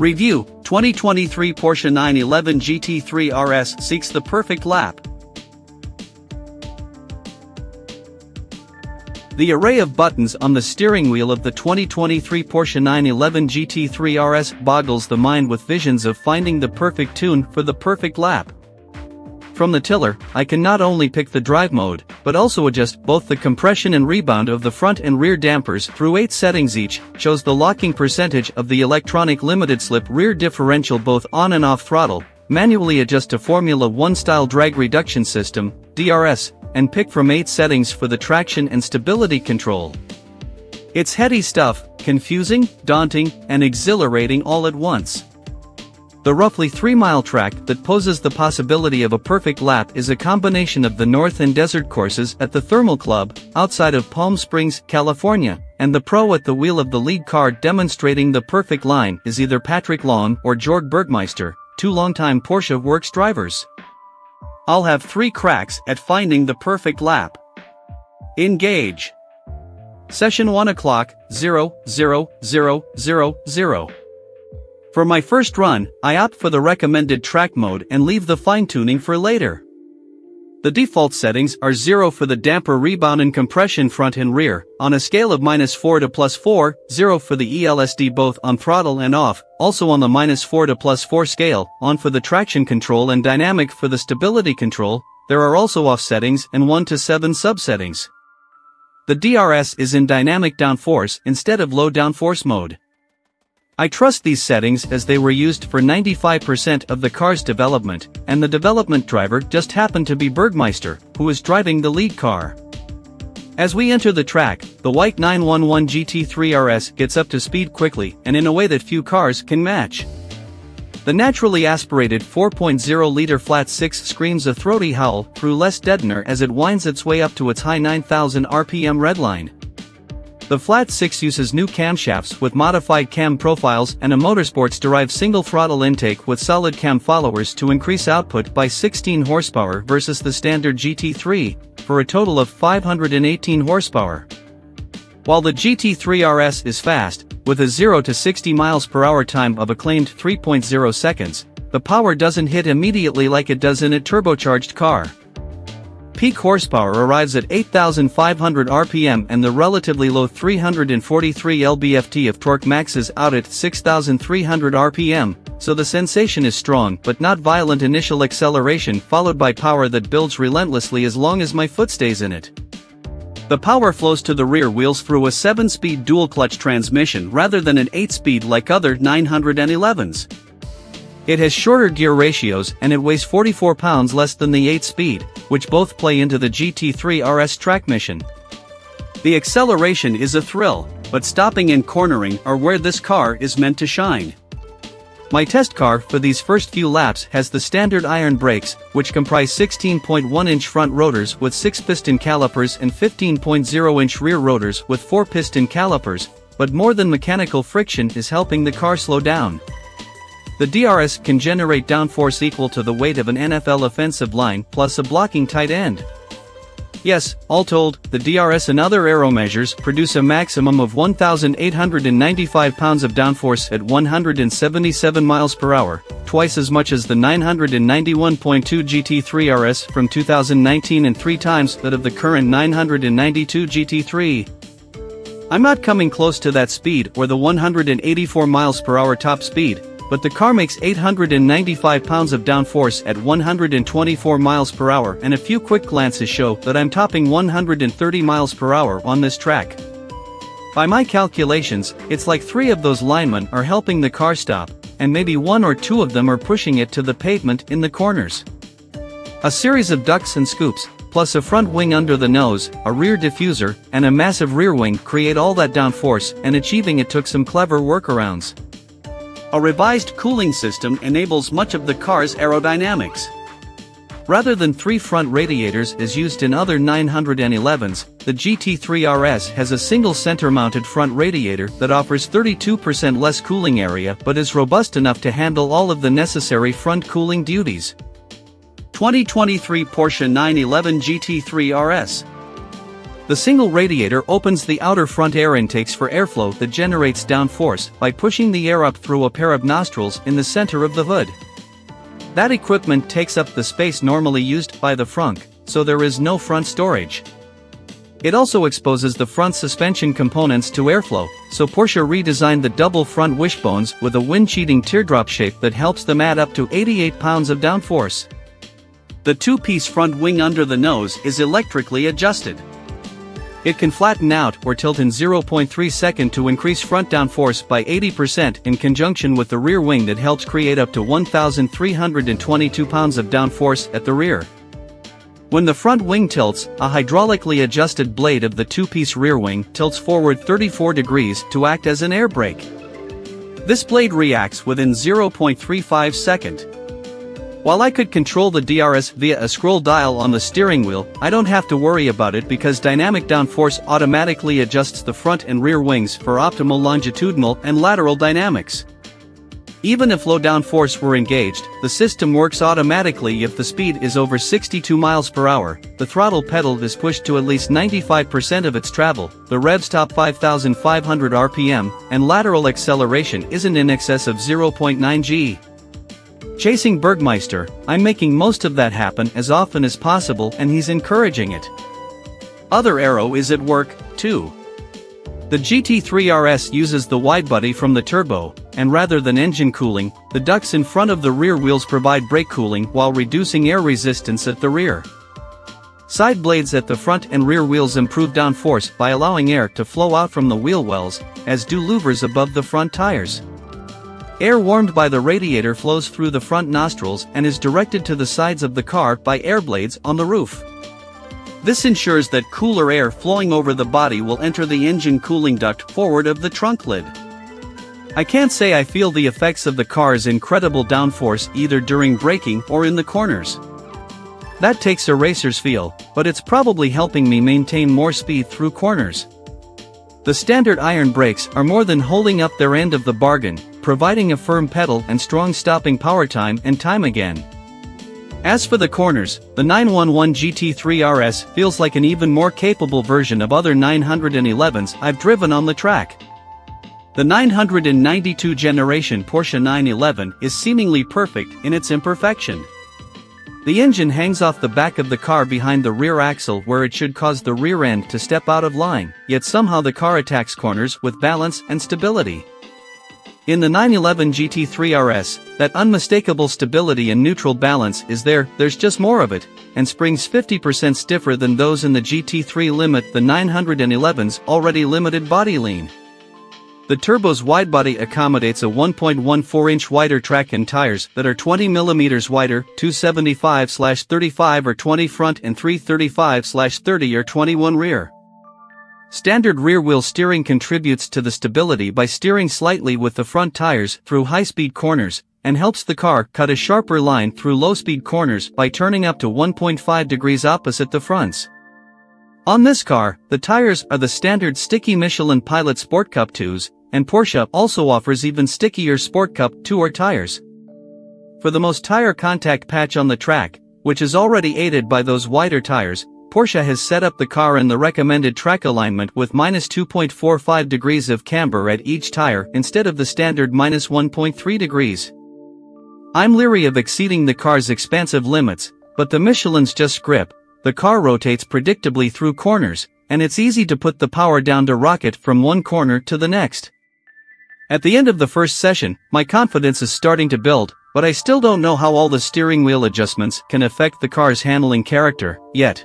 Review 2023 Porsche 911 GT3 RS seeks the perfect lap. The array of buttons on the steering wheel of the 2023 Porsche 911 GT3 RS boggles the mind with visions of finding the perfect tune for the perfect lap. From the tiller, I can not only pick the drive mode, but also adjust both the compression and rebound of the front and rear dampers through 8 settings each, shows the locking percentage of the electronic limited slip rear differential both on and off throttle, manually adjust to Formula 1 style drag reduction system, DRS, and pick from 8 settings for the traction and stability control. It's heady stuff, confusing, daunting, and exhilarating all at once. The roughly 3-mile track that poses the possibility of a perfect lap is a combination of the North and Desert courses at the Thermal Club, outside of Palm Springs, California, and the pro at the wheel of the lead car demonstrating the perfect line is either Patrick Long or Jörg Bergmeister, two longtime Porsche Works drivers. I'll have three cracks at finding the perfect lap. Engage. Session 1 o'clock, 0, 0, 0, 0, 0. For my first run, I opt for the recommended track mode and leave the fine-tuning for later. The default settings are 0 for the damper rebound and compression front and rear, on a scale of minus 4 to plus 4, 0 for the ELSD both on throttle and off, also on the minus 4 to plus 4 scale, on for the traction control and dynamic for the stability control, there are also off settings and 1 to 7 subsettings. The DRS is in dynamic downforce instead of low downforce mode. I trust these settings as they were used for 95% of the car's development, and the development driver just happened to be Bergmeister, who is driving the lead car. As we enter the track, the white 911 GT3 RS gets up to speed quickly and in a way that few cars can match. The naturally aspirated 4.0-liter flat 6 screams a throaty howl through less deadener as it winds its way up to its high 9000 RPM redline. The Flat 6 uses new camshafts with modified cam profiles and a motorsports-derived single-throttle intake with solid cam followers to increase output by 16 horsepower versus the standard GT3, for a total of 518 horsepower. While the GT3 RS is fast, with a 0 to 60 miles per hour time of a claimed 3.0 seconds, the power doesn't hit immediately like it does in a turbocharged car. Peak horsepower arrives at 8,500 RPM and the relatively low 343 lb-ft of torque maxes out at 6,300 RPM, so the sensation is strong but not violent initial acceleration followed by power that builds relentlessly as long as my foot stays in it. The power flows to the rear wheels through a 7-speed dual-clutch transmission rather than an 8-speed like other 911s. It has shorter gear ratios and it weighs 44 pounds less than the 8-speed, which both play into the GT3 RS track mission. The acceleration is a thrill, but stopping and cornering are where this car is meant to shine. My test car for these first few laps has the standard iron brakes, which comprise 16.1-inch front rotors with 6-piston calipers and 15.0-inch rear rotors with 4-piston calipers, but more than mechanical friction is helping the car slow down. The DRS can generate downforce equal to the weight of an NFL offensive line plus a blocking tight end. Yes, all told, the DRS and other aero measures produce a maximum of 1,895 pounds of downforce at 177 miles per hour, twice as much as the 991.2 GT3 RS from 2019 and three times that of the current 992 GT3. I'm not coming close to that speed or the 184 miles per hour top speed, but the car makes 895 pounds of downforce at 124 miles per hour and a few quick glances show that I'm topping 130 miles per hour on this track. By my calculations, it's like three of those linemen are helping the car stop, and maybe one or two of them are pushing it to the pavement in the corners. A series of ducts and scoops, plus a front wing under the nose, a rear diffuser, and a massive rear wing create all that downforce and achieving it took some clever workarounds. A revised cooling system enables much of the car's aerodynamics. Rather than three front radiators as used in other 911s, the GT3 RS has a single center-mounted front radiator that offers 32% less cooling area but is robust enough to handle all of the necessary front cooling duties. 2023 Porsche 911 GT3 RS The single radiator opens the outer front air intakes for airflow that generates downforce by pushing the air up through a pair of nostrils in the center of the hood. That equipment takes up the space normally used by the frunk, so there is no front storage. It also exposes the front suspension components to airflow, so Porsche redesigned the double front wishbones with a wind-cheating teardrop shape that helps them add up to 88 pounds of downforce. The two-piece front wing under the nose is electrically adjusted. It can flatten out or tilt in 0.3 second to increase front downforce by 80% in conjunction with the rear wing that helps create up to 1,322 pounds of downforce at the rear. When the front wing tilts, a hydraulically adjusted blade of the two-piece rear wing tilts forward 34 degrees to act as an air brake. This blade reacts within 0.35 second. While I could control the DRS via a scroll dial on the steering wheel, I don't have to worry about it because dynamic downforce automatically adjusts the front and rear wings for optimal longitudinal and lateral dynamics. Even if low downforce were engaged, the system works automatically if the speed is over 62 miles per hour, the throttle pedal is pushed to at least 95% of its travel, the revs top 5500 rpm, and lateral acceleration isn't in excess of 0.9 g. Chasing Bergmeister, I'm making most of that happen as often as possible and he's encouraging it. Other aero is at work, too. The GT3 RS uses the widebody from the turbo, and rather than engine cooling, the ducts in front of the rear wheels provide brake cooling while reducing air resistance at the rear. Side blades at the front and rear wheels improve downforce by allowing air to flow out from the wheel wells, as do louvers above the front tires. Air warmed by the radiator flows through the front nostrils and is directed to the sides of the car by air blades on the roof. This ensures that cooler air flowing over the body will enter the engine cooling duct forward of the trunk lid. I can't say I feel the effects of the car's incredible downforce either during braking or in the corners. That takes a racer's feel, but it's probably helping me maintain more speed through corners. The standard iron brakes are more than holding up their end of the bargain, providing a firm pedal and strong stopping power time and time again. As for the corners, the 911 GT3 RS feels like an even more capable version of other 911s I've driven on the track. The 992 generation Porsche 911 is seemingly perfect in its imperfection. The engine hangs off the back of the car behind the rear axle where it should cause the rear end to step out of line, yet somehow the car attacks corners with balance and stability. In the 911 GT3 RS, that unmistakable stability and neutral balance is there, there's just more of it, and springs 50% stiffer than those in the GT3 limit the 911's already limited body lean. The turbo's widebody accommodates a 1.14-inch wider track and tires that are 20mm wider, 275-35 or 20 front and 335-30 or 21 rear. Standard rear-wheel steering contributes to the stability by steering slightly with the front tires through high-speed corners, and helps the car cut a sharper line through low-speed corners by turning up to 1.5 degrees opposite the fronts. On this car, the tires are the standard sticky Michelin Pilot Sport Cup 2s, and Porsche also offers even stickier Sport Cup Tour tires. For the most tire contact patch on the track, which is already aided by those wider tires, Porsche has set up the car in the recommended track alignment with minus 2.45 degrees of camber at each tire instead of the standard minus 1.3 degrees. I'm leery of exceeding the car's expansive limits, but the Michelin's just grip, the car rotates predictably through corners, and it's easy to put the power down to rocket from one corner to the next. At the end of the first session, my confidence is starting to build, but I still don't know how all the steering wheel adjustments can affect the car's handling character, yet.